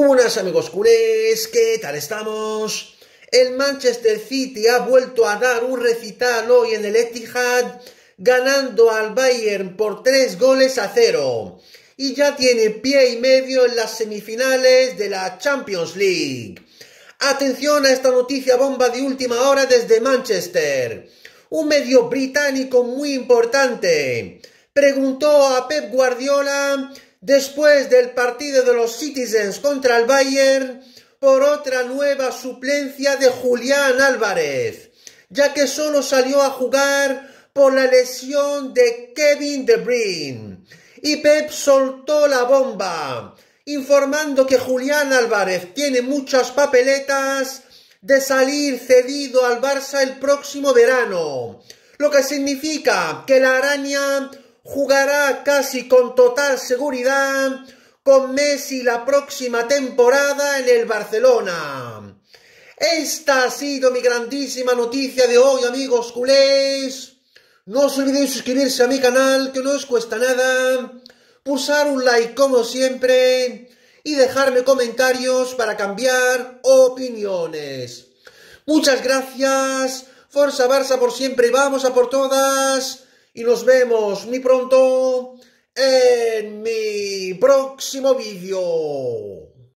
Buenas amigos culés, ¿qué tal estamos? El Manchester City ha vuelto a dar un recital hoy en el Etihad, ganando al Bayern por tres goles a cero. Y ya tiene pie y medio en las semifinales de la Champions League. Atención a esta noticia bomba de última hora desde Manchester. Un medio británico muy importante preguntó a Pep Guardiola después del partido de los Citizens contra el Bayern por otra nueva suplencia de Julián Álvarez, ya que solo salió a jugar por la lesión de Kevin De Bruyne. Y Pep soltó la bomba, informando que Julián Álvarez tiene muchas papeletas de salir cedido al Barça el próximo verano, lo que significa que la araña jugará casi con total seguridad con Messi la próxima temporada en el Barcelona. Esta ha sido mi grandísima noticia de hoy, amigos culés. No os olvidéis suscribirse a mi canal, que no os cuesta nada, pulsar un like como siempre y dejarme comentarios para cambiar opiniones. Muchas gracias. Forza Barça por siempre. Vamos a por todas y nos vemos muy pronto en mi próximo vídeo.